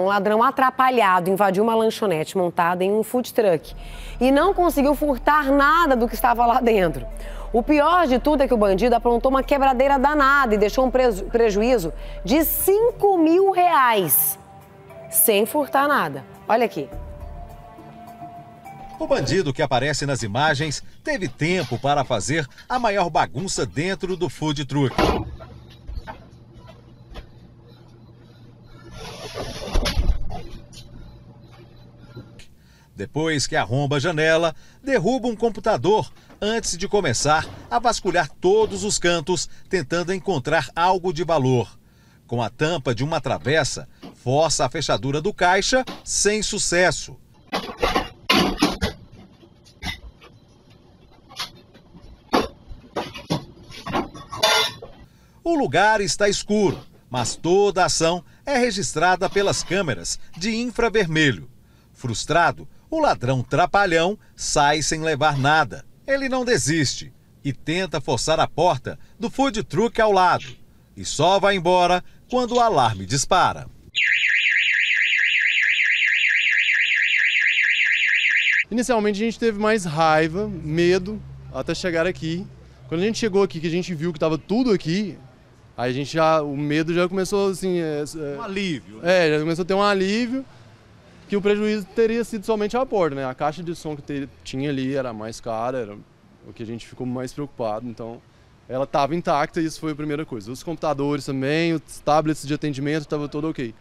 Um ladrão atrapalhado invadiu uma lanchonete montada em um food truck e não conseguiu furtar nada do que estava lá dentro. O pior de tudo é que o bandido aprontou uma quebradeira danada e deixou um prejuízo de 5 mil reais, sem furtar nada. Olha aqui. O bandido que aparece nas imagens teve tempo para fazer a maior bagunça dentro do food truck. Depois que arromba a janela, derruba um computador antes de começar a vasculhar todos os cantos, tentando encontrar algo de valor. Com a tampa de uma travessa, força a fechadura do caixa sem sucesso. O lugar está escuro, mas toda a ação é registrada pelas câmeras de infravermelho. Frustrado, o ladrão trapalhão sai sem levar nada. Ele não desiste e tenta forçar a porta do food truck ao lado. E só vai embora quando o alarme dispara. Inicialmente a gente teve mais raiva, medo, até chegar aqui. Quando a gente chegou aqui, que a gente viu que estava tudo aqui, aí a gente já, o medo já começou assim... É, é, um alívio. Né? É, já começou a ter um alívio que o prejuízo teria sido somente a porta, né? A caixa de som que tinha ali era mais cara, era o que a gente ficou mais preocupado, então ela estava intacta e isso foi a primeira coisa. Os computadores também, os tablets de atendimento, estava tudo ok.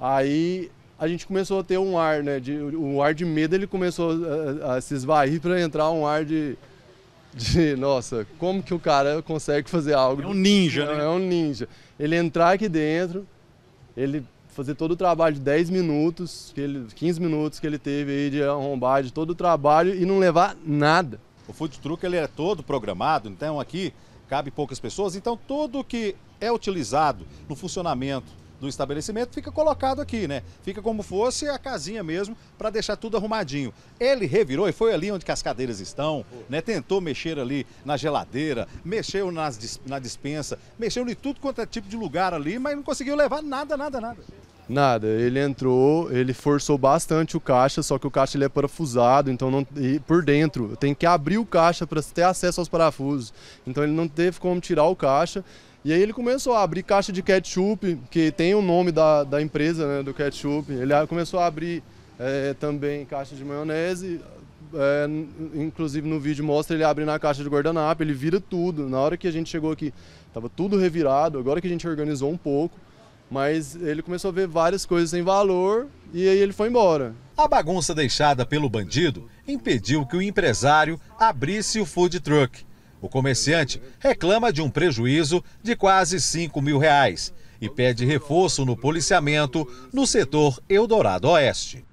Aí a gente começou a ter um ar, né? De, o ar de medo ele começou a, a se esvair para entrar um ar de, de, nossa, como que o cara consegue fazer algo? É um ninja, né? É um ninja. Ele entrar aqui dentro, ele fazer todo o trabalho de 10 minutos, que ele, 15 minutos que ele teve aí de arrombagem, todo o trabalho e não levar nada. O food truck ele é todo programado, então aqui cabe poucas pessoas, então tudo que é utilizado no funcionamento do estabelecimento fica colocado aqui, né? Fica como fosse a casinha mesmo, para deixar tudo arrumadinho. Ele revirou e foi ali onde as cadeiras estão, né? Tentou mexer ali na geladeira, mexeu nas, na dispensa, mexeu em tudo quanto é tipo de lugar ali, mas não conseguiu levar nada, nada, nada. Nada, ele entrou, ele forçou bastante o caixa, só que o caixa ele é parafusado, então não, por dentro tem que abrir o caixa para ter acesso aos parafusos. Então ele não teve como tirar o caixa. E aí ele começou a abrir caixa de ketchup, que tem o nome da, da empresa, né, do ketchup. Ele começou a abrir é, também caixa de maionese, é, inclusive no vídeo mostra ele abre na caixa de guardanapo, ele vira tudo. Na hora que a gente chegou aqui, estava tudo revirado, agora que a gente organizou um pouco, mas ele começou a ver várias coisas sem valor e aí ele foi embora. A bagunça deixada pelo bandido impediu que o empresário abrisse o food truck. O comerciante reclama de um prejuízo de quase 5 mil reais e pede reforço no policiamento no setor Eldorado Oeste.